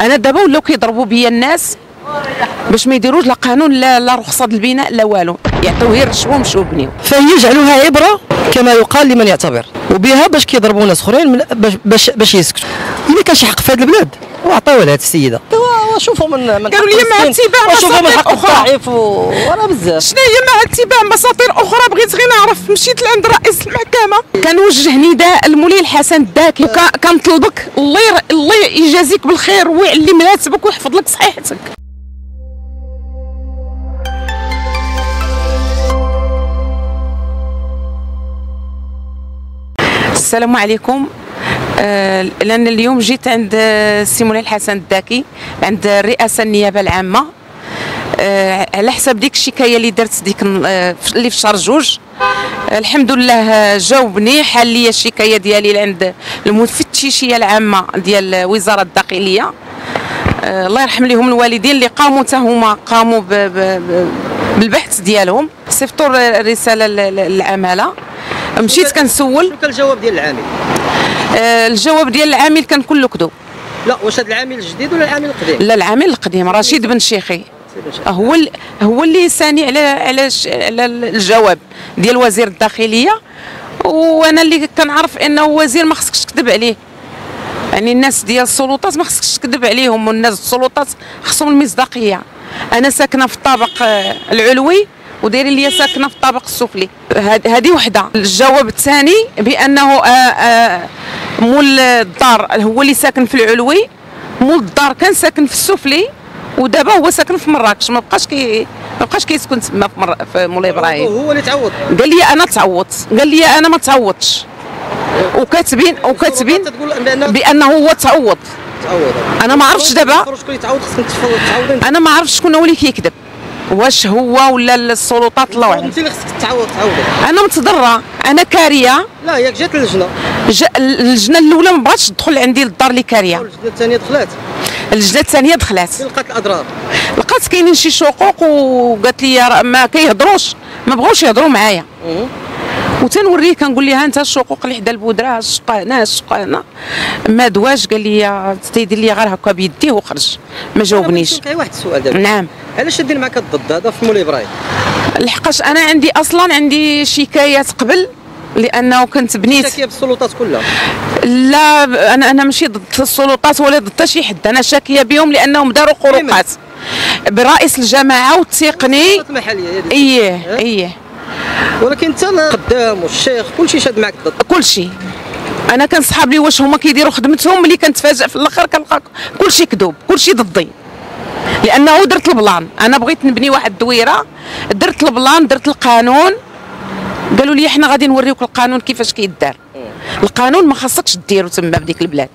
أنا دابا ولاو كيضربوا بيا الناس باش ما يديروش لا قانون لا لا رخصة البناء لا والو. يعطيو غير الشوا ومشيو بنيو. فهي جعلوها عبرة كما يقال لمن يعتبر. وبها باش كيضربوا ناس أخرين باش باش, باش يسكتوا. الا كان شي حق في هذه البلاد وعطيوه لهذه السيدة. وشوفوا من من قالوا لي مع اتباع وشوفوا من حق أخرى. الضعيف وراه بزاف. شنو هي مع اتباع مساطير أخرى؟ بغيت غير نعرف. مشيت لعند رئيس المحكمة. كنوجه نداء المولي الحسن الداكي كنطلبك الله ير- الله يجازيك بالخير ويعلي مراتبك ويحفظ لك صحيحتك. السلام عليكم. لأن اليوم جيت عند آه، سي مولاي الحسن الداكي عند الرئاسة النيابة العامة. آه، على حساب ديك الشكاية اللي درت ديك آه، اللي في شهر جوج. آه، الحمد لله آه، جاوبني حل لي الشكاية ديالي عند المفتشيه العامة ديال وزارة الداخلية. آه، الله يرحم لهم الوالدين اللي قاموا حتى هما قاموا بالبحث ديالهم. صيفطوا الرسالة لل- للعماله مشيت كنسول. شنو كان الجواب ديال العامل؟ آه، الجواب ديال العامل كان كله كذوب لا واش هذا العامل الجديد ولا العامل القديم؟ لا العامل القديم رشيد بن شيخي. هو هو اللي ثاني على على على الجواب ديال وزير الداخلية وأنا اللي كنعرف أنه وزير ما خصكش تكذب عليه. يعني الناس ديال السلطات ما خصكش تكذب عليهم والناس السلطات خصهم المصداقية. أنا ساكنة في الطابق آه، العلوي. ودايرين لي ساكنة في الطابق السفلي. هذه وحدة. الجواب الثاني بأنه آه، آه، مول الدار هو اللي ساكن في العلوي. مول الدار كان ساكن في السفلي ودابا هو ساكن في مراكش. ما بقاش كي ما بقاش كيسكن تما في, مر... في مولاي إبراهيم. هو اللي تعوض. قال لي أنا تعوضت. قال لي أنا ما تعوضتش. وكاتبين وكاتبين بأنه هو تعوض. تعوض. أنا ما عرفتش دابا. أنا ما عرفتش شكون هو اللي كيكذب. واش هو ولا السلطات الله اعلم انت اللي خصك تعوض تعوض أنا متضررة. أنا كارية. لا ياك جات اللجنه جا اللجنه الأولى ما بغاتش تدخل عندي للدار اللي كارية. اللجنه الثانية دخلات. اللجنه الثانية دخلات. لقات الأضرار؟ لقات كاينين شي شقوق وقالت لي ما كيهضروش. ما بغاوش يهضروا معايا. وتنوريه كنقول لها أنت الشقوق اللي حدا البودرة الشقه هنا الشقه هنا ما دواش قال لي تيدير لي غير هكا بيديه وخرج ما جاوبنيش. كاين واحد السؤال دابا نعم. علاش شادين معك الضد هذا في مولاي إبراهيم؟ لحقاش أنا عندي أصلا عندي شكايات قبل لأنه كنت بنيت. شاكيه بالسلطات كلها. لا أنا أنا ماشي ضد السلطات ولا ضد شي حد. أنا شاكية بهم لأنهم داروا خروقات برئيس الجماعة والتقني. إيه إيه. ولكن انت القدام والشيخ كلشي شاد معك الضد كل شيء أنا كنصحاب لي واش هما كيديروا خدمتهم ملي كنتفاجئ في الآخر كنلقى كل شيء كذوب كل شيء ضدي. لأنه درت البلان. أنا بغيت نبني واحد الدويرة درت البلان درت القانون. قالوا لي إحنا غادي نوريوك القانون كيفاش كيدار. القانون ما خاصكش ديرو تما بديك البلاد.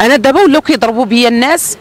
أنا دابا ولاو كيضربوا بيا الناس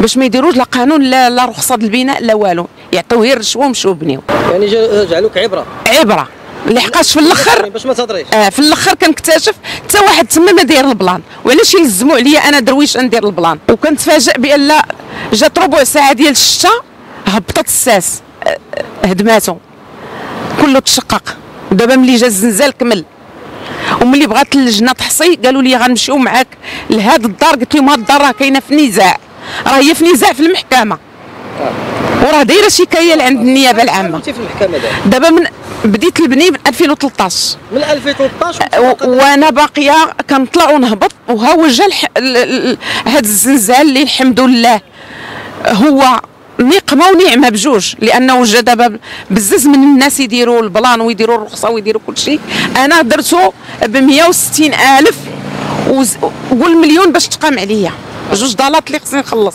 باش ما يديروش لا قانون لا لا رخصة البناء لا والو. يعطيو غير الشوا ومشيو بنيو. يعني جعلوك عبرة. عبرة. لحقاش في الآخر باش ما تهضريش. آه في الأخر كنكتشف حتى واحد تما ما داير البلان. وعلاش يلزموا عليا أنا درويش ندير البلان؟ وكنتفاجئ بأن جات ربع ساعة ديال الشتاء هبطت الساس. آه، هدماتو. كله تشقق. ودابا ملي جا الزنزال كمل. وملي بغات اللجنة تحصي قالوا لي غنمشيو معاك لهاد الدار. قلت لهم هاد الدار راه كاينة في نزاع. راه هي في نزاع في المحكمة. وراه دايره شكايه لعند النيابة العامة. في المحكمة دابا؟ من بديت البني من 2013 من 2013 و- وأنا باقية كنطلع ونهبط وها هو جا الح... ال- ال- هاد الزلزال اللي الحمد لله هو نقمة ونعمة بجوج. لأنه جا دابا بزاف من الناس يديروا البلان ويديروا الرخصة ويديروا كل شيء. أنا درته ب 160 ألف والمليون باش تقام عليا. جوج دالات اللي خصني نخلص.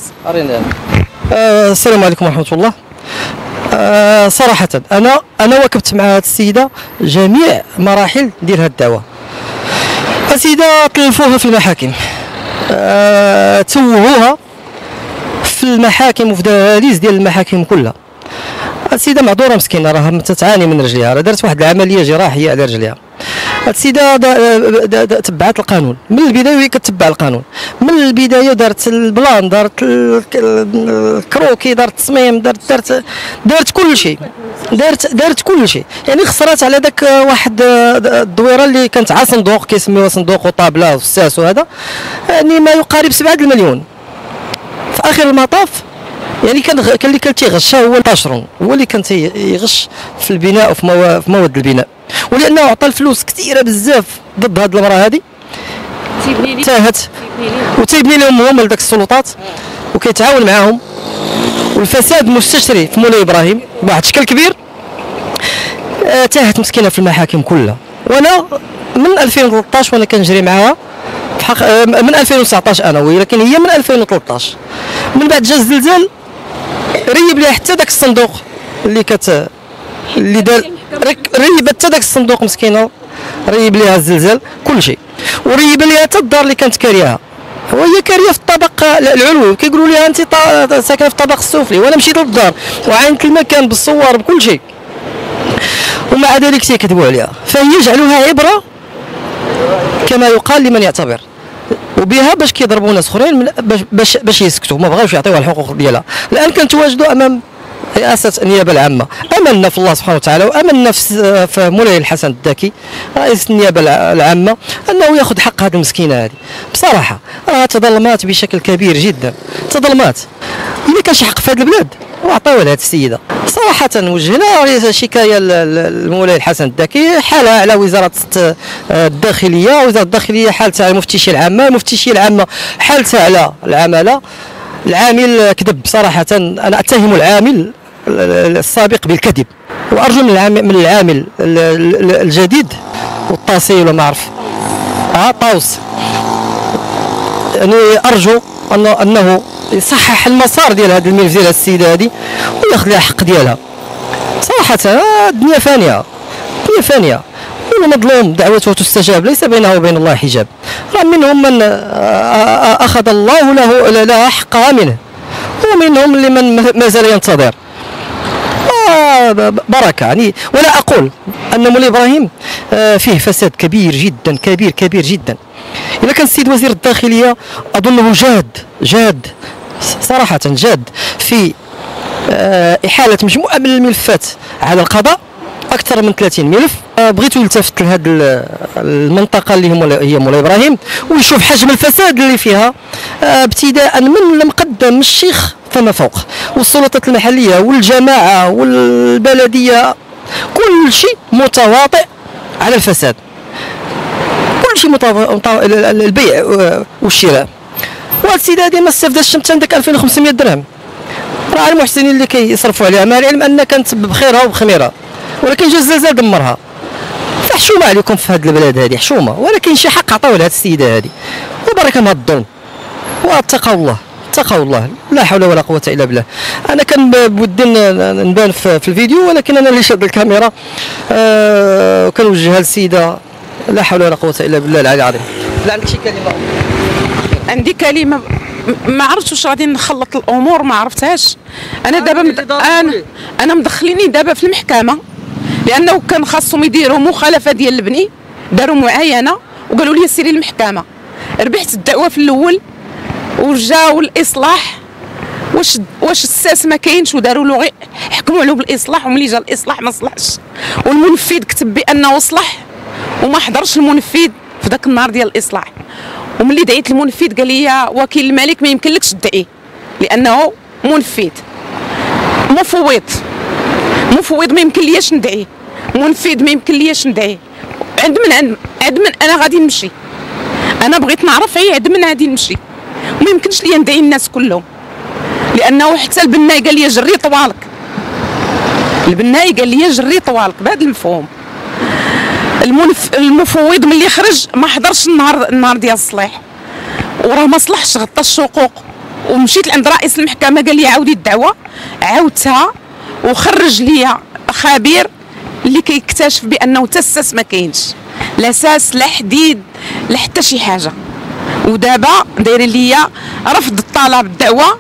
آه السلام عليكم ورحمة الله. آه صراحة أنا أنا واكبت مع هذه السيدة جميع مراحل ديال هذه الدعوة. السيدة تلفوها في المحاكم. آه توهوها في المحاكم وفي دهاليز ديال المحاكم كلها. السيدة معذورة مسكينة راه تتعاني من رجليها راه دارت واحد العملية جراحية على رجليها. السيدة دا- دا- تبعت القانون. من البداية وهي كتبع القانون. من البداية دارت البلان دارت ال- ال- الكروكي دارت التصميم دارت دارت دارت كل شيء. دارت دارت كل شيء. يعني خسرات على ذاك واحد الدويرة اللي كانت على صندوق كيسميوها صندوق وطابلة وساس وهذا. يعني ما يقارب 7 المليون. في آخر المطاف يعني كان كان اللي كان تيغش هو الباشرون هو اللي كان تيغش في البناء وفي موا- في مواد البناء. ولأنه عطى الفلوس كثيرة بزاف ضد هذه المراه هذه تاهت وتيبني لهم هما لذاك السلطات وكيتعاون معاهم. والفساد مستشري في مولاي إبراهيم بواحد الشكل كبير. آه، تاهت مسكينة في المحاكم كلها. وأنا من 2013 وأنا كنجري معاها حق آه، من 2019 أنا وهي لكن هي من 2013 من بعد جا الزلزال ريب ليها حتى داك الصندوق اللي كت اللي دار ريبت حتى داك الصندوق مسكينة ريب ليها الزلزال كل شيء وريب ليها حتى الدار اللي كانت كارياها وهي كاريه في الطابق العلوي كيقولوا لها انت ساكنة في الطابق السفلي وأنا مشيت للدار. وعينت المكان بالصور بكل شيء ومع ذلك تيكذبوا عليها. فهي جعلوها عبرة كما يقال لمن يعتبر. وبها باش كيضربوا ناس أخرين باش باش يسكتوا ما بغاوش يعطيوها الحقوق ديالها. الآن كنتواجدوا أمام رئاسة النيابة العامة. أملنا في الله سبحانه وتعالى وأملنا في مولاي الحسن الداكي رئيس النيابة الع- العامة أنه يأخذ حق هذه المسكينة هذه. بصراحة راه تظلمات بشكل كبير جدا. تظلمات. إذا كان شي حق في هذه البلاد؟ وعطيوها لهذه السيدة. صراحة وجهنا شكاية ل- ل- لمولاي الحسن الداكي حالها على وزارة الت- الداخلية. وزارة الداخلية حالتها على المفتشية العامة المفتشية العامة حالتها على العمالة. العامل كذب صراحة. أنا أتهم العامل السابق بالكذب. وأرجو من العامل من العامل ال- ال- الجديد والطاسي ولا ما أعرف. آه طاوس يعني أرجو أنه أنه يصحح المسار ديال هذه الملف ديال السيدة هذه وياخذ لها الحق ديالها. صراحة آه، الدنيا فانية. الدنيا فانية. والمظلوم دعوته تستجاب ليس بينه وبين الله حجاب. راه منهم من آه، أخذ الله له لها حقها منه. ومنهم لمن ما زال ينتظر. ب- بركة. يعني ولا أقول أن مولاي إبراهيم آه، فيه فساد كبير جدا كبير كبير جدا. إذا كان السيد وزير الداخلية أظنه جاد جاد صراحة جاد في آه، إحالة مجموعة من الملفات على القضاء أكثر من 30 ملف. آه، بغيت يلتفت لهذه ال- المنطقة اللي هي مولاي إبراهيم ويشوف حجم الفساد اللي فيها. ابتداء من المقدم الشيخ فما فوق. والسلطات المحلية والجماعة والبلدية كل شيء متواطئ على الفساد. كل شيء متواطئ متوا- ال- ال- البيع والشراء. وهاد السيدة هذه ما استفدتش حتى عندك 2500 درهم. راه المحسنين اللي كيصرفوا عليها مع العلم أنها كانت بخيرها وبخميرها ولكن جا الزلزال دمرها فحشومة عليكم في هذه البلاد هذه حشومة. ولكن شي حق عطاوه لهذه السيدة هذه وبركه من هذا الظلم. واتقوا الله. اتقوا الله. لا حول ولا قوة إلا بالله. أنا كان بودي نبان في, في الفيديو ولكن أنا اللي شاد الكاميرا آه وكنوجهها للسيدة. لا حول ولا قوة إلا بالله العلي العظيم. لا عندك شي كلمة؟ عندي كلمة. ما عرفتش واش غادي نخلط الأمور ما عرفتهاش. أنا دابا مد... أنا. أنا مدخليني دابا في المحكمة لأنه كان خاصهم يديروا مخالفة ديال البني داروا معاينه وقالوا لي سيري المحكمة. ربحت الدعوة في الأول وجاو الإصلاح. واش واش الساس ما كاينش وداروا له غير حكموا له بالاصلاح وملي جا الإصلاح ما صلحش. والمنفذ كتب بأنه صلح وما حضرش المنفذ في ذاك النهار ديال الإصلاح. وملي دعيت المنفذ قال لي وكيل الملك ما يمكنلكش تدعيه لأنه منفذ مفوض. مفوض ما يمكن ليش ندعيه. منفذ ما يمكن ليش ندعيه. عند من عند من أنا غادي نمشي. أنا بغيت نعرف اي عند من غادي نمشي. وما يمكنش لي ندعي الناس كلهم. لأنه حتى البناي قال لي جري طوالك. البناي قال لي جري طوالك بهذا المفهوم. المنف... المفوض ملي خرج ما حضرش النهار النهار ديال الصلاح. وراه ما صلحش غطى الشقوق. ومشيت لعند رئيس المحكمة قال لي عاودي الدعوة عاودتها وخرج لي خبير اللي كيكتشف بأنه حتى الساس ما كاينش. لا ساس لا حديد لا حتى شي حاجة. ودابا دايرين ليا رفض الطلب الدعوه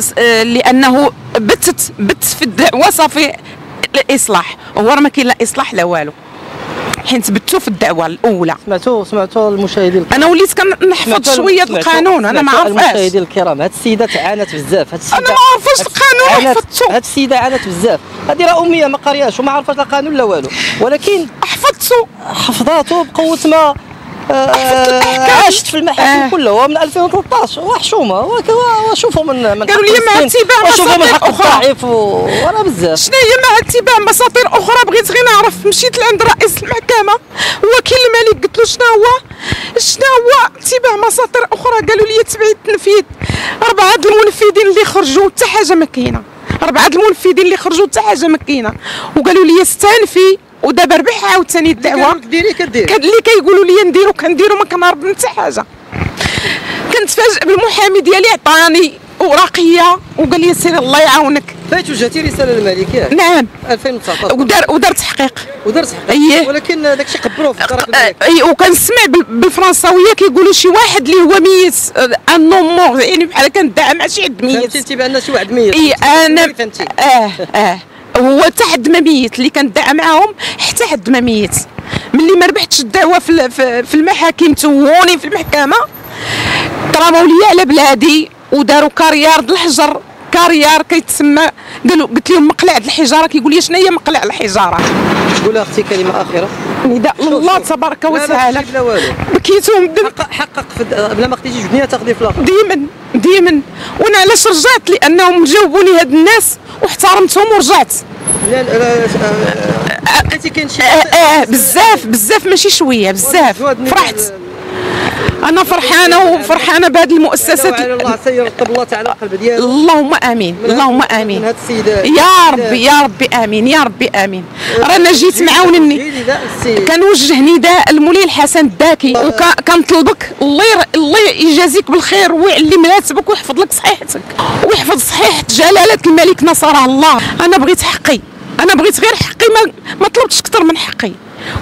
س- آه، لأنه بتت بت في الدعوة صافي الإصلاح. هو راه ما كاين لا إصلاح لا والو. حيت بتو في الدعوة الأولى. سمعتوا سمعتوا المشاهدين أنا وليت كنحفظ شوية القانون. أنا ما عرفاش المشاهدين الكرام. هاد السيدة تعانت بزاف. هاد السيدة أنا ما عرفاش هاد القانون حفظته هاد السيدة عانت بزاف. هذه راه أمية ما قارياش وما عرفاش لا قانون لا والو. ولكن حفظته حفظاته بقوة ما. عشت في المحاكم آه. كلها من 2013 وحشومة. وشوفوا من من قالوا لي مع اتباع وشوفوا من مصادر حق أخرى. الضعيف و- وراه بزاف. شنو هي مع اتباع مساطير أخرى؟ بغيت غير نعرف. مشيت لعند رئيس المحكمة. وكيل الملك قلت له شنو هو؟ شنو هو اتباع مساطير أخرى؟ قالوا لي تبعي التنفيذ أربعة د المنفذين اللي خرجوا حتى حاجة ما كاينة. أربعة د المنفذين اللي خرجوا حتى حاجة ما كاينة. وقالوا لي استنفي. ودابا ربح عاوتاني الدعوة. ديري كديري كان اللي كيقولوا لي نديرو كنديرو ما كنهرب من حتى حاجة. كنتفاجئ بالمحامي ديالي عطاني اوراقيه وقال لي سير الله يعاونك. فايت وجهتي رسالة للملك ياك نعم 2019 ودار ودار تحقيق. ودرت حق أيه. ولكن داكشي قبروه في الملك. اي وكنسمع بال- بالفرنساوية كيقولوا شي واحد اللي هو ميت un homme mort يعني بحال كندعى مع شي حد فهمتي؟ ميت انت بان شي واحد ميت. أي أنا فهمتي. آه آه. هو حتى حد ما ميت اللي كندعى معاهم حتى حد ما ميت. ملي ما ربحتش الدعوة في ال- في في المحاكم توهوني في المحكمة. كراموا لي على بلادي وداروا carrière الحجر. carrière كيتسمى قالوا قلت لهم مقلع الحجارة كيقول لي شنو هي مقلع الحجارة؟ قولها أختي كلمة أخيرة. نداء الله شوف. تبارك لا لا وتعالى. بكيتهم دم. حقق بلا ما خديتيش دنيا تاخذي في الآخر ديما ديما. وأنا علاش رجعت؟ لأنهم جاوبوني هاد الناس واحترمتهم ورجعت. لا لا لا، آه، لقيتي كاين شي آه آه بزاف بزاف ماشي شوية بزاف. فرحت. أنا فرحانة وفرحانة بهذه المؤسسات الله سيرتب الله تعالى القلب ديالو اللهم آمين اللهم آمين. هاد السيده يا ربي يا ربي آمين يا ربي آمين. رانا جيت معاونني. كنوجه نداء المولي الحسن الداكي وكنطلبك الله. الله يجازيك بالخير ويعلي مراتبك ويحفظ لك صحيحتك. ويحفظ صحيحة جلالة الملك نصره الله. أنا بغيت حقي. أنا بغيت غير حقي ما, ما طلبتش أكثر من حقي.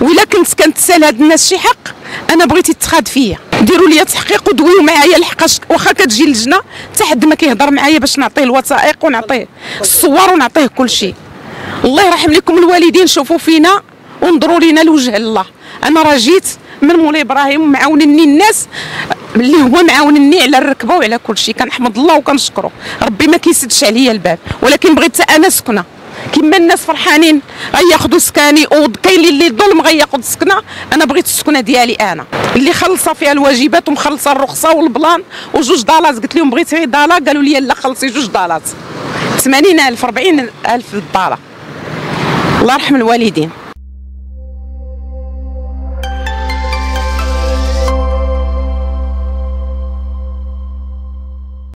وإلا كنت كنتسال هاد الناس شي حق أنا بغيت يتخاد فيا. ديروا لي تحقيق ودويو معايا لحقاش واخا كتجي اللجنه حتى حد ما كيهضر معايا باش نعطيه الوثائق ونعطيه الصور ونعطيه كل شيء. الله يرحم لكم الوالدين شوفوا فينا وانظروا لينا لوجه الله. أنا راه جيت من مولاي إبراهيم معاونني الناس اللي هو معاونني على الركبة وعلى كل شيء. كنحمد الله وكنشكره. ربي ما كيسدش عليا الباب ولكن بغيت أنا سكنة. كما الناس فرحانين غياخذوا سكاني وكاين اللي ظلم غياخذ سكنة أنا بغيت السكنة ديالي أنا. اللي خلصة فيها الواجبات ومخلصة الرخصة والبلان وجوج دالات قلت لهم بغيت غير دالا قالوا لي لا خلصي جوج دالات 80000 40000 دالار الله يرحم الوالدين.